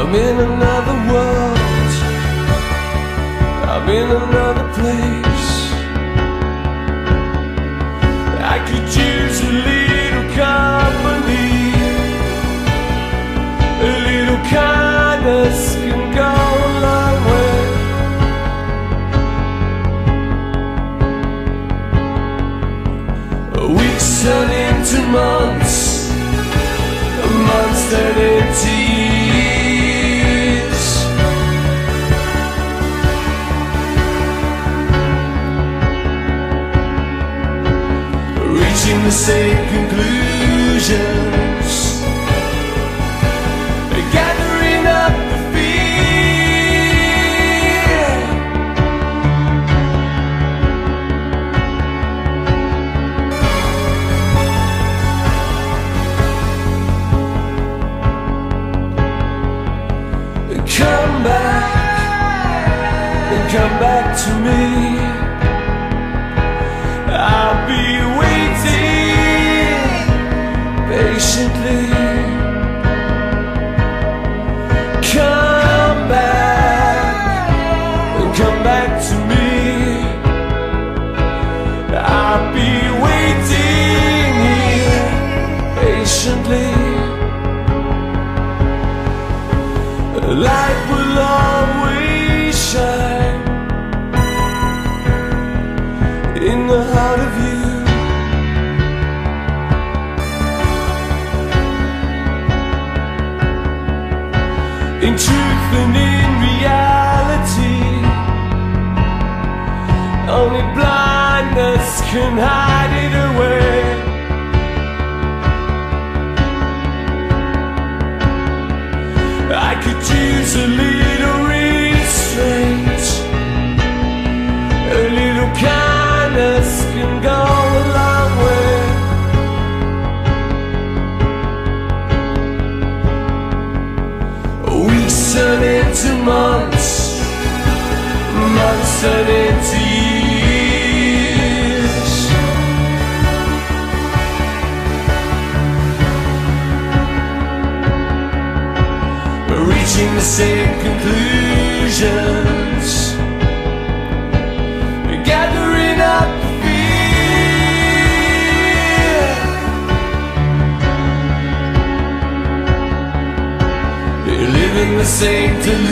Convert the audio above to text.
I'm in another world. I'm in another place. I could use a little company. A little kindness can go a long way. A Weeks turn into months, A months turn into the same conclusions, gathering up the fear. Come back, come back to me. The light will always shine in the heart of you. In truth and in reality, only blindness can hide it away. Weeks turn into months, months turn into years. reaching the same conclusions, Delusion.